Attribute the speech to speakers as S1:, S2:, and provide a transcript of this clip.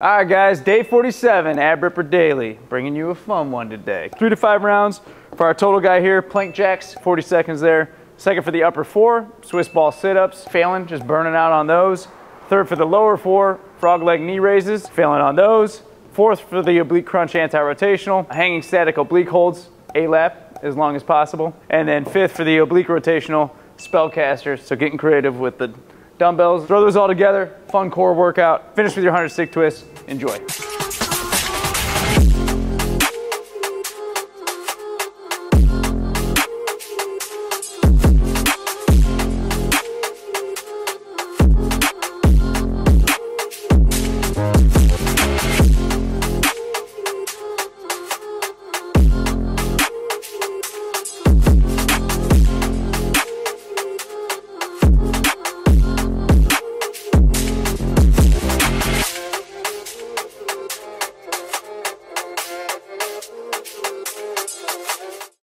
S1: All right, guys, day 47, Ab Ripper Daily, bringing you a fun one today. Three to five rounds for our total guy here, plank jacks, 40 seconds there. Second for the upper four, Swiss ball sit-ups, failing, just burning out on those. Third for the lower four, frog leg knee raises, failing on those. Fourth for the oblique crunch anti-rotational, hanging static oblique holds, A-lap as long as possible. And then fifth for the oblique rotational, spellcaster, so getting creative with the dumbbells. Throw those all together, fun core workout. Finish with your 100 stick twist. Enjoy.